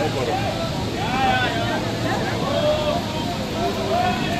Thank you.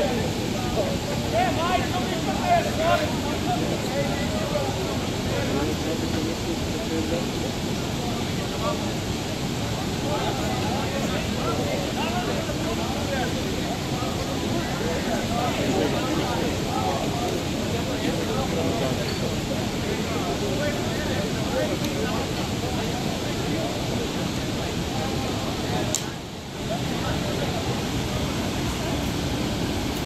É mais, não me esconder.